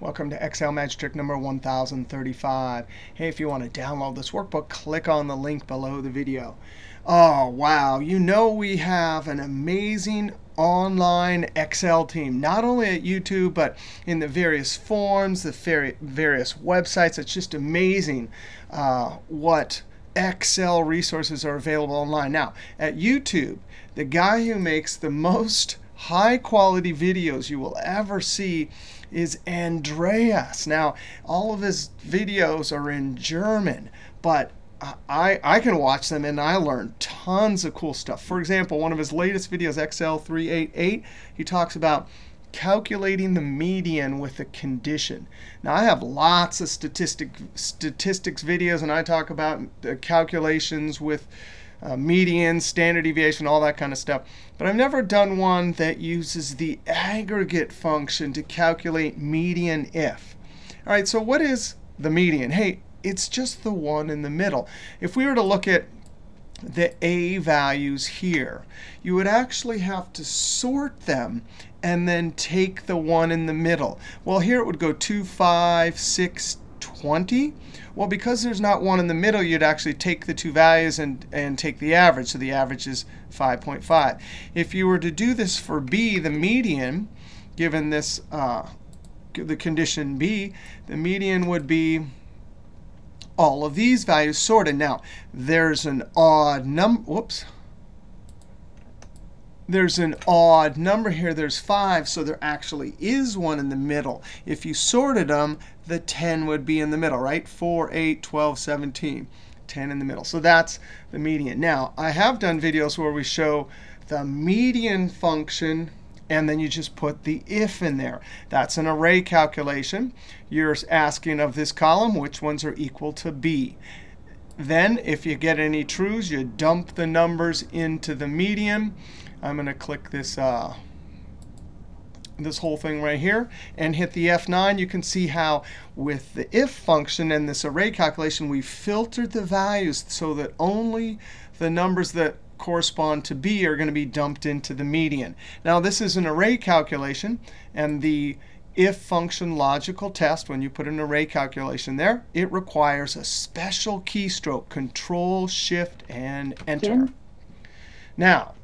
Welcome to Excel Magic Trick number 1035. Hey, if you want to download this workbook, click on the link below the video. Oh, wow. You know we have an amazing online Excel team, not only at YouTube, but in the various forums, the various websites. It's just amazing uh, what Excel resources are available online. Now, at YouTube, the guy who makes the most high quality videos you will ever see is Andreas. Now, all of his videos are in German, but I, I can watch them and I learn tons of cool stuff. For example, one of his latest videos, Excel 388, he talks about calculating the median with a condition. Now, I have lots of statistic, statistics videos, and I talk about the calculations with uh, median, standard deviation, all that kind of stuff. But I've never done one that uses the aggregate function to calculate median if. All right, so what is the median? Hey, it's just the one in the middle. If we were to look at the a values here, you would actually have to sort them and then take the one in the middle. Well, here it would go 2, 5, 6, 20? Well, because there's not one in the middle, you'd actually take the two values and, and take the average. So the average is 5.5. If you were to do this for b, the median, given this uh, the condition b, the median would be all of these values sorted. Now, there's an odd number. Whoops there's an odd number here. There's 5, so there actually is one in the middle. If you sorted them, the 10 would be in the middle, right? 4, 8, 12, 17, 10 in the middle. So that's the median. Now, I have done videos where we show the median function, and then you just put the if in there. That's an array calculation. You're asking of this column which ones are equal to b. Then, if you get any trues, you dump the numbers into the median. I'm going to click this, uh, this whole thing right here and hit the F9. You can see how with the if function and this array calculation, we filtered the values so that only the numbers that correspond to b are going to be dumped into the median. Now, this is an array calculation. And the if function logical test, when you put an array calculation there, it requires a special keystroke, Control, Shift, and Enter. Now,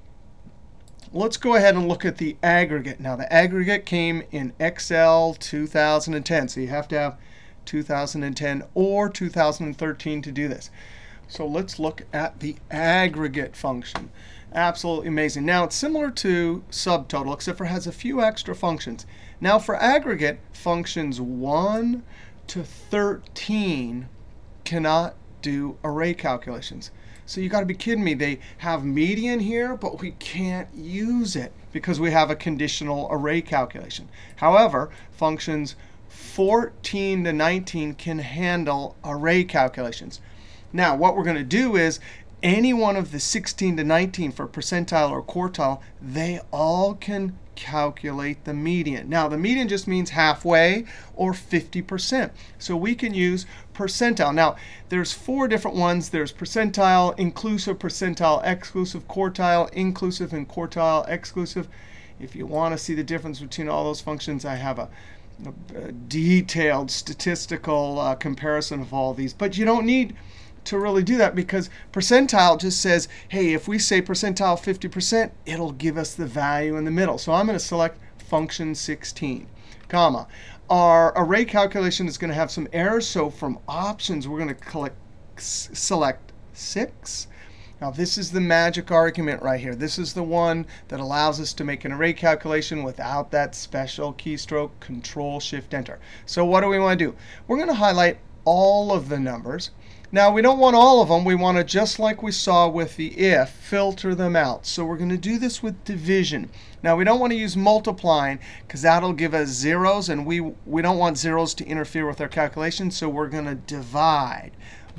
let's go ahead and look at the aggregate. Now, the aggregate came in Excel 2010. So you have to have 2010 or 2013 to do this. So let's look at the aggregate function. Absolutely amazing. Now, it's similar to subtotal, except for it has a few extra functions. Now, for aggregate, functions 1 to 13 cannot do array calculations. So you got to be kidding me. They have median here, but we can't use it because we have a conditional array calculation. However, functions 14 to 19 can handle array calculations. Now, what we're going to do is any one of the 16 to 19 for percentile or quartile, they all can calculate the median. Now, the median just means halfway or 50%. So we can use percentile. Now, there's four different ones. There's percentile, inclusive, percentile, exclusive, quartile, inclusive, and quartile, exclusive. If you want to see the difference between all those functions, I have a, a, detailed statistical uh, comparison of all these. But you don't need to really do that because percentile just says, hey, if we say percentile 50%, it'll give us the value in the middle. So I'm going to select function 16, comma. Our array calculation is going to have some errors. So from options, we're going to select 6. Now, this is the magic argument right here. This is the one that allows us to make an array calculation without that special keystroke, Control Shift Enter. So what do we want to do? We're going to highlight all of the numbers. Now, we don't want all of them. We want to, just like we saw with the if, filter them out. So we're going to do this with division. Now, we don't want to use multiplying because that'll give us zeros. And we, we don't want zeros to interfere with our calculation. So we're going to divide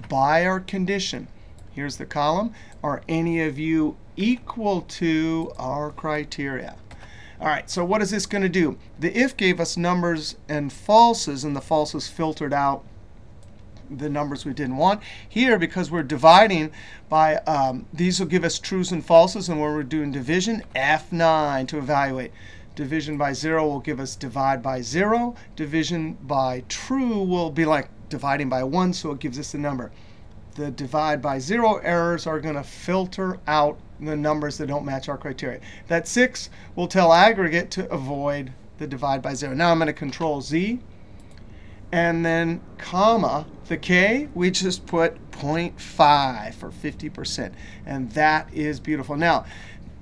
by our condition. Here's the column. Are any of you equal to our criteria? All right, so what is this going to do? The if gave us numbers and falses, and the falses filtered out the numbers we didn't want. Here, because we're dividing by, um, these will give us trues and falses. And when we're doing division, F9 to evaluate. Division by 0 will give us divide by 0. Division by true will be like dividing by 1, so it gives us the number. The divide by 0 errors are going to filter out the numbers that don't match our criteria. That 6 will tell aggregate to avoid the divide by 0. Now I'm going to control Z. And then comma, the k, we just put 0.5 for 50%. And that is beautiful. Now,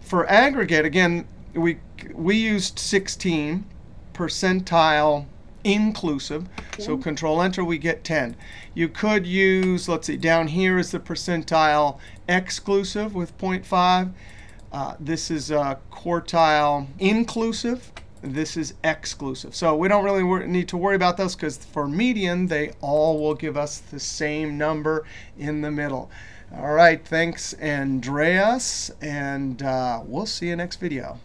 for aggregate, again, we, we used 16 percentile inclusive. So control enter, we get 10. You could use, let's see, down here is the percentile exclusive with 0.5. Uh, this is a quartile inclusive. This is exclusive. So we don't really need to worry about those because for median, they all will give us the same number in the middle. All right, thanks, Andreas, and uh, we'll see you next video.